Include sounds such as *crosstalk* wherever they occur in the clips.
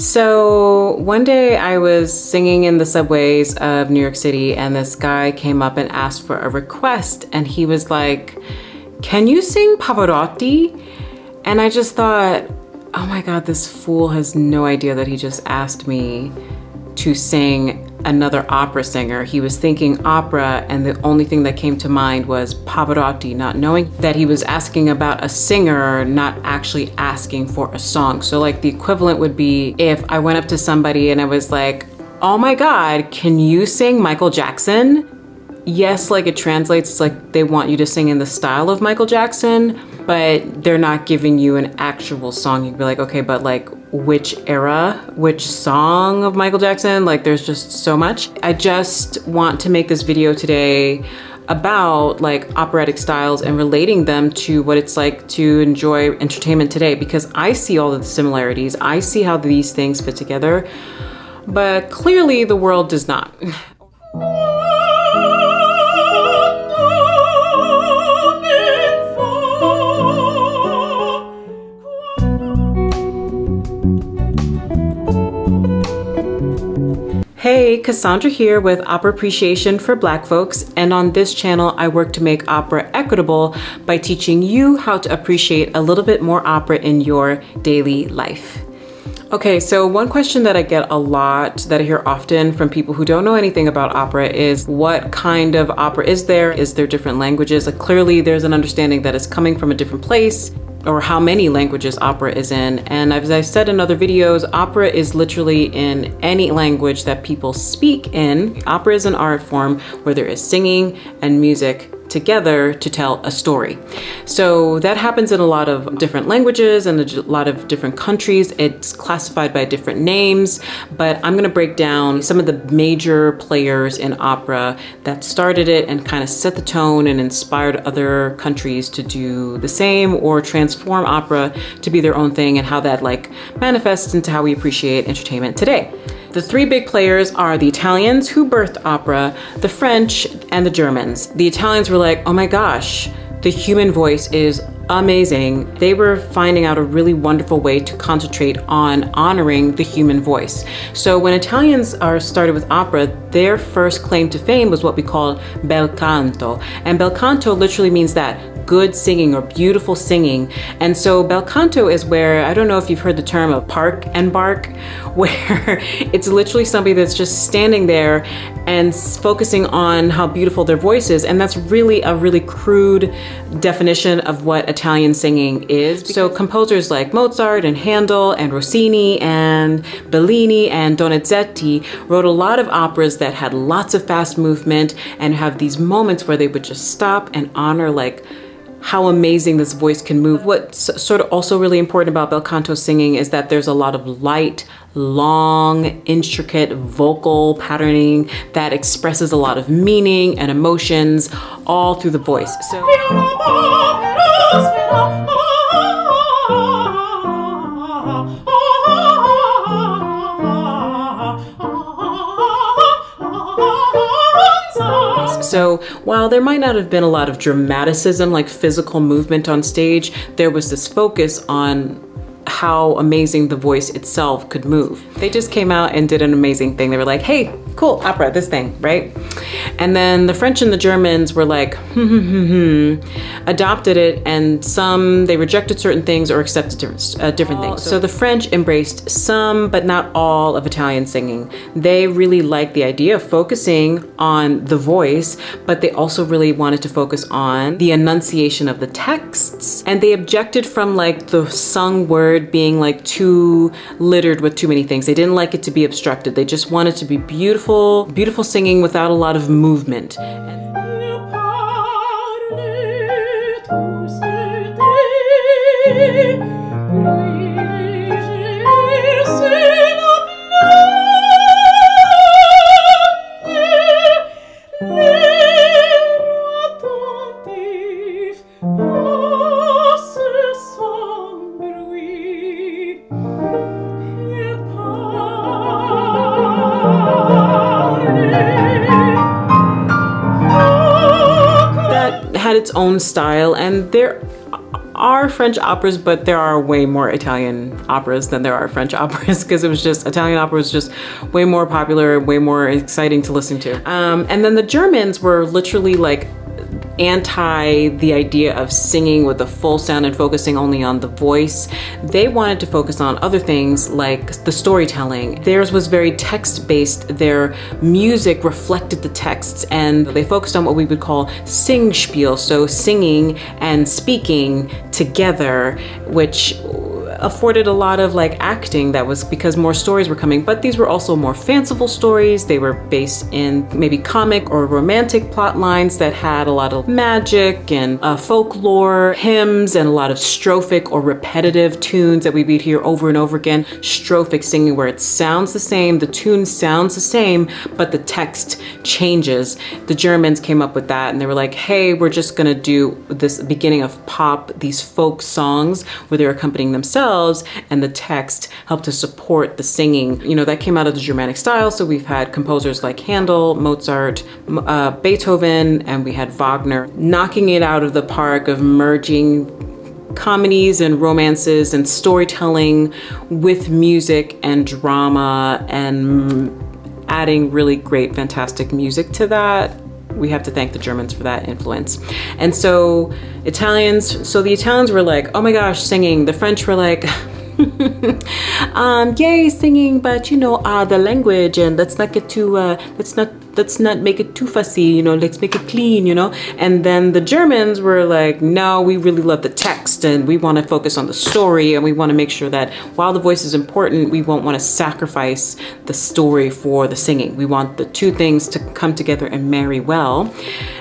So one day I was singing in the subways of New York City and this guy came up and asked for a request and he was like, can you sing Pavarotti? And I just thought, oh my God, this fool has no idea that he just asked me to sing another opera singer. He was thinking opera, and the only thing that came to mind was Pavarotti, not knowing that he was asking about a singer, not actually asking for a song. So, like, the equivalent would be if I went up to somebody and I was like, Oh my God, can you sing Michael Jackson? Yes, like it translates, like they want you to sing in the style of Michael Jackson, but they're not giving you an actual song. You'd be like, okay, but like which era, which song of Michael Jackson? Like there's just so much. I just want to make this video today about like operatic styles and relating them to what it's like to enjoy entertainment today because I see all of the similarities. I see how these things fit together, but clearly the world does not. *laughs* Hey, Cassandra here with Opera Appreciation for Black Folks, and on this channel I work to make opera equitable by teaching you how to appreciate a little bit more opera in your daily life. Okay, so one question that I get a lot, that I hear often from people who don't know anything about opera is what kind of opera is there? Is there different languages? Like clearly there's an understanding that it's coming from a different place or how many languages opera is in. And as I said in other videos, opera is literally in any language that people speak in. Opera is an art form where there is singing and music together to tell a story. So that happens in a lot of different languages and a lot of different countries. It's classified by different names, but I'm gonna break down some of the major players in opera that started it and kind of set the tone and inspired other countries to do the same or transform opera to be their own thing and how that like manifests into how we appreciate entertainment today. The three big players are the Italians who birthed opera, the French, and the Germans. The Italians were like, oh my gosh, the human voice is amazing. They were finding out a really wonderful way to concentrate on honoring the human voice. So when Italians are started with opera, their first claim to fame was what we call bel canto. And bel canto literally means that good singing or beautiful singing. And so bel canto is where, I don't know if you've heard the term of park and bark, *laughs* where it's literally somebody that's just standing there and focusing on how beautiful their voice is. And that's really a really crude definition of what Italian singing is. So composers like Mozart and Handel and Rossini and Bellini and Donizetti wrote a lot of operas that had lots of fast movement and have these moments where they would just stop and honor like how amazing this voice can move. What's sort of also really important about bel canto singing is that there's a lot of light, long, intricate vocal patterning that expresses a lot of meaning and emotions all through the voice. So So while there might not have been a lot of dramaticism, like physical movement on stage, there was this focus on how amazing the voice itself could move. They just came out and did an amazing thing. They were like, hey, cool, opera, this thing, right? And then the French and the Germans were like, hmm, hmm, hmm, hmm, adopted it, and some, they rejected certain things or accepted different, uh, different things. So the French embraced some, but not all of Italian singing. They really liked the idea of focusing on the voice, but they also really wanted to focus on the enunciation of the texts. And they objected from like the sung word being like too littered with too many things. They didn't like it to be obstructed. They just wanted to be beautiful beautiful, beautiful singing without a lot of movement. Its own style and there are French operas, but there are way more Italian operas than there are French *laughs* operas because it was just Italian opera was just way more popular, way more exciting to listen to. Um, and then the Germans were literally like anti the idea of singing with the full sound and focusing only on the voice. They wanted to focus on other things like the storytelling. Theirs was very text based. Their music reflected the texts and they focused on what we would call singspiel, so singing and speaking together, which afforded a lot of like acting that was because more stories were coming, but these were also more fanciful stories. They were based in maybe comic or romantic plot lines that had a lot of magic and uh, folklore, hymns, and a lot of strophic or repetitive tunes that we would hear over and over again. Strophic singing where it sounds the same, the tune sounds the same, but the text changes. The Germans came up with that and they were like, hey, we're just gonna do this beginning of pop, these folk songs where they're accompanying themselves themselves and the text help to support the singing. You know, that came out of the Germanic style. So we've had composers like Handel, Mozart, uh, Beethoven, and we had Wagner knocking it out of the park of merging comedies and romances and storytelling with music and drama and adding really great, fantastic music to that we have to thank the Germans for that influence. And so Italians, so the Italians were like, oh my gosh, singing. The French were like, *laughs* um, yay, singing, but you know, uh, the language and let's not get too, uh, let's not let's not make it too fussy, you know, let's make it clean, you know? And then the Germans were like, no, we really love the text and we want to focus on the story and we want to make sure that while the voice is important, we won't want to sacrifice the story for the singing. We want the two things to come together and marry well.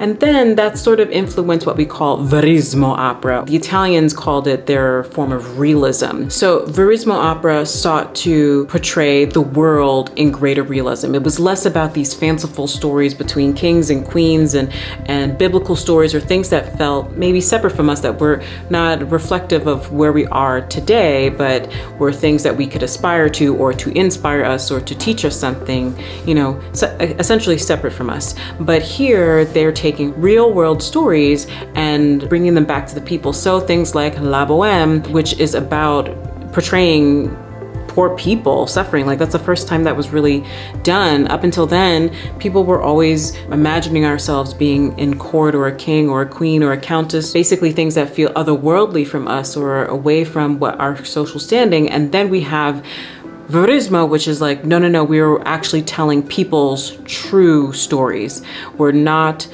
And then that sort of influenced what we call Verismo opera. The Italians called it their form of realism. So Verismo opera sought to portray the world in greater realism. It was less about these fanciful stories between kings and queens and, and biblical stories or things that felt maybe separate from us that were not reflective of where we are today, but were things that we could aspire to or to inspire us or to teach us something, you know, essentially separate from us. But here they're taking real world stories and bringing them back to the people. So things like La Boheme, which is about portraying poor people suffering. Like that's the first time that was really done. Up until then, people were always imagining ourselves being in court or a king or a queen or a countess, basically things that feel otherworldly from us or away from what our social standing. And then we have Verismo, which is like, no, no, no, we're actually telling people's true stories. We're not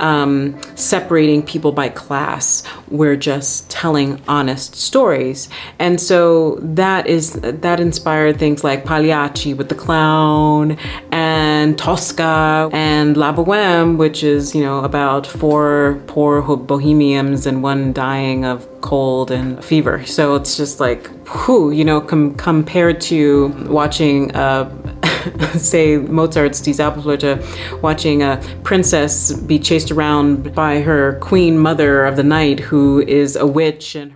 um, separating people by class. We're just telling honest stories. And so that is that inspired things like Pagliacci with the clown and Tosca and La Boheme, which is, you know, about four poor bohemians and one dying of cold and fever. So it's just like, whew, you know, com compared to watching uh, *laughs* say Mozart's Die Zauberflöte, watching a princess be chased around by her queen mother of the night who is a witch and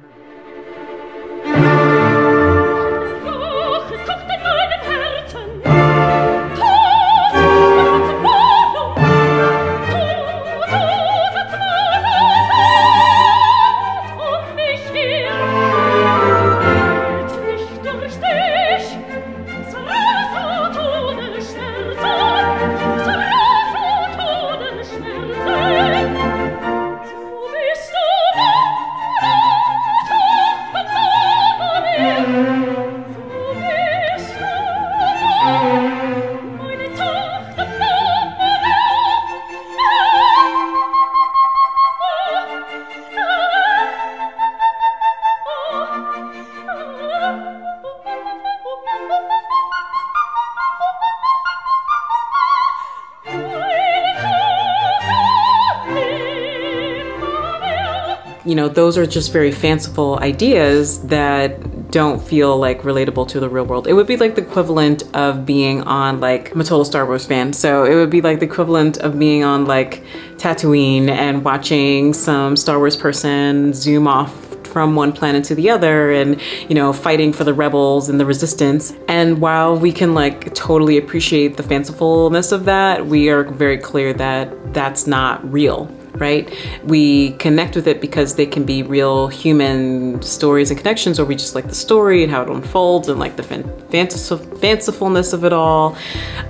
you know, those are just very fanciful ideas that don't feel like relatable to the real world. It would be like the equivalent of being on like, I'm a total Star Wars fan, so it would be like the equivalent of being on like Tatooine and watching some Star Wars person zoom off from one planet to the other and you know fighting for the rebels and the resistance and while we can like totally appreciate the fancifulness of that we are very clear that that's not real right? We connect with it because they can be real human stories and connections, or we just like the story and how it unfolds and like the fanciful, fancifulness of it all,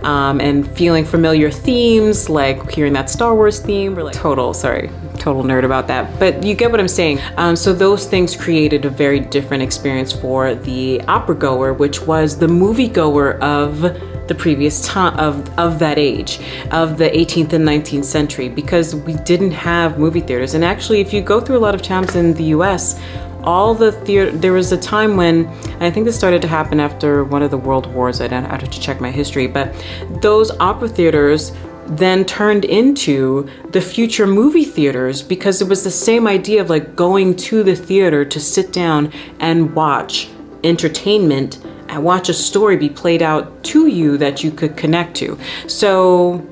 um, and feeling familiar themes, like hearing that Star Wars theme, or like total, sorry, total nerd about that. But you get what I'm saying. Um, so those things created a very different experience for the opera goer, which was the movie goer of the previous time of, of that age, of the 18th and 19th century, because we didn't have movie theaters. And actually, if you go through a lot of towns in the US, all the theater, there was a time when, I think this started to happen after one of the world wars, I'd have to check my history, but those opera theaters then turned into the future movie theaters because it was the same idea of like going to the theater to sit down and watch entertainment watch a story be played out to you that you could connect to. So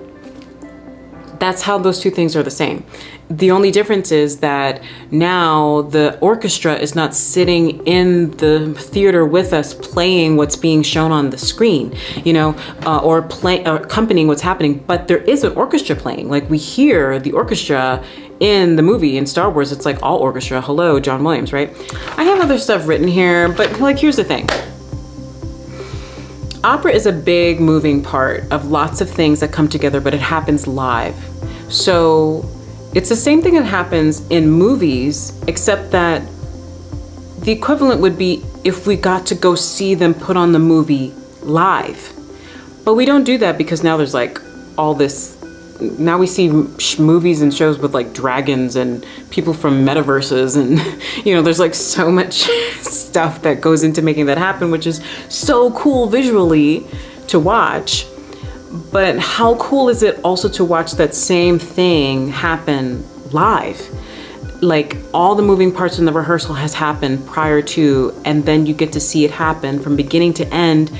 that's how those two things are the same. The only difference is that now the orchestra is not sitting in the theater with us playing what's being shown on the screen, you know, uh, or play, uh, accompanying what's happening, but there is an orchestra playing. Like we hear the orchestra in the movie in Star Wars, it's like all orchestra. Hello, John Williams, right? I have other stuff written here, but like here's the thing opera is a big moving part of lots of things that come together, but it happens live. So it's the same thing that happens in movies, except that the equivalent would be if we got to go see them put on the movie live. But we don't do that because now there's like all this now we see movies and shows with like dragons and people from metaverses and *laughs* you know there's like so much *laughs* stuff that goes into making that happen which is so cool visually to watch. But how cool is it also to watch that same thing happen live? Like all the moving parts in the rehearsal has happened prior to and then you get to see it happen from beginning to end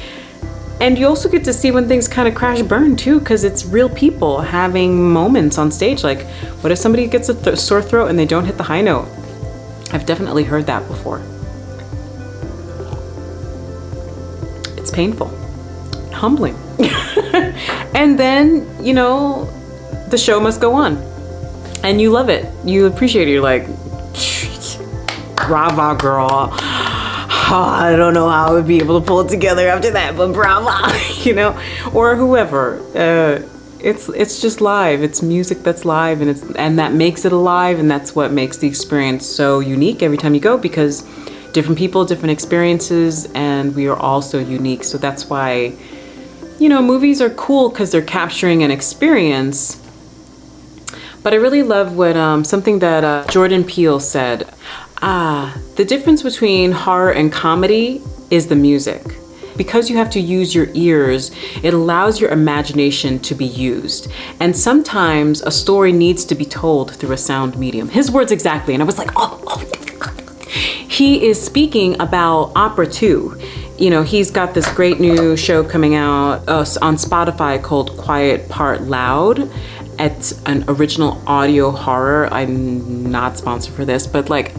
and you also get to see when things kind of crash burn too, because it's real people having moments on stage. Like, what if somebody gets a th sore throat and they don't hit the high note? I've definitely heard that before. It's painful, humbling. *laughs* and then, you know, the show must go on. And you love it. You appreciate it. You're like, brava, girl I don't know how I would be able to pull it together after that, but bravo, *laughs* you know, or whoever. Uh, it's it's just live. It's music that's live, and it's and that makes it alive, and that's what makes the experience so unique every time you go because different people, different experiences, and we are all so unique. So that's why, you know, movies are cool because they're capturing an experience. But I really love what um, something that uh, Jordan Peele said. Ah, the difference between horror and comedy is the music. Because you have to use your ears, it allows your imagination to be used. And sometimes a story needs to be told through a sound medium. His words exactly. And I was like, oh, oh. He is speaking about opera too. You know, he's got this great new show coming out uh, on Spotify called Quiet Part Loud. It's an original audio horror. I'm not sponsored for this, but like,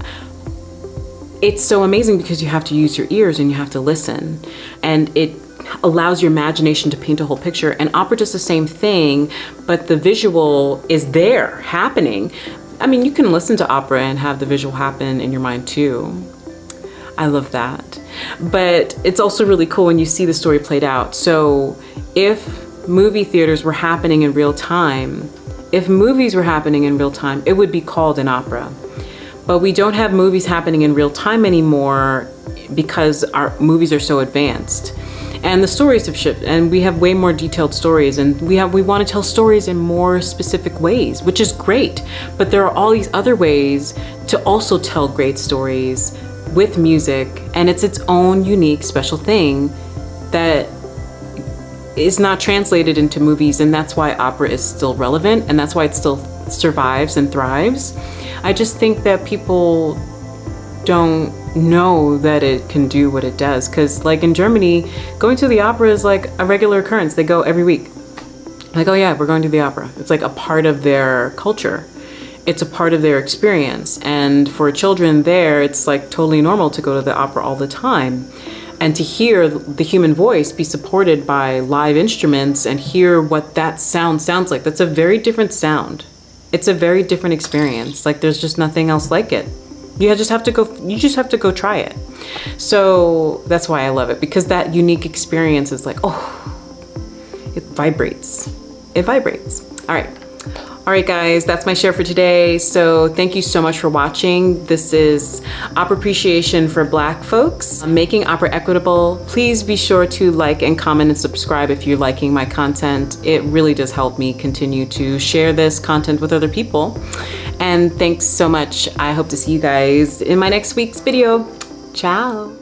it's so amazing because you have to use your ears and you have to listen. And it allows your imagination to paint a whole picture. And opera does the same thing but the visual is there happening. I mean you can listen to opera and have the visual happen in your mind too. I love that. But it's also really cool when you see the story played out. So if movie theaters were happening in real time if movies were happening in real time it would be called an opera but we don't have movies happening in real time anymore because our movies are so advanced. And the stories have shifted and we have way more detailed stories and we have we want to tell stories in more specific ways, which is great. But there are all these other ways to also tell great stories with music and it's its own unique special thing that is not translated into movies and that's why opera is still relevant and that's why it still survives and thrives I just think that people don't know that it can do what it does. Because, like in Germany, going to the opera is like a regular occurrence. They go every week. Like, oh yeah, we're going to the opera. It's like a part of their culture. It's a part of their experience. And for children there, it's like totally normal to go to the opera all the time. And to hear the human voice be supported by live instruments and hear what that sound sounds like, that's a very different sound It's a very different experience. Like there's just nothing else like it. You just have to go you just have to go try it. So that's why I love it because that unique experience is like, oh, it vibrates. It vibrates. All right. All right, guys, that's my share for today. So thank you so much for watching. This is Opera Appreciation for Black folks, uh, making opera equitable. Please be sure to like and comment and subscribe if you're liking my content. It really does help me continue to share this content with other people. And thanks so much. I hope to see you guys in my next week's video. Ciao.